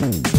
Mm-hmm.